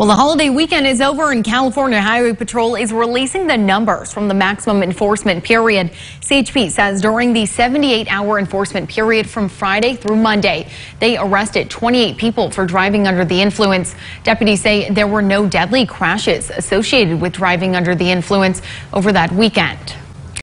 Well, the holiday weekend is over and California Highway Patrol is releasing the numbers from the maximum enforcement period. CHP says during the 78-hour enforcement period from Friday through Monday, they arrested 28 people for driving under the influence. Deputies say there were no deadly crashes associated with driving under the influence over that weekend.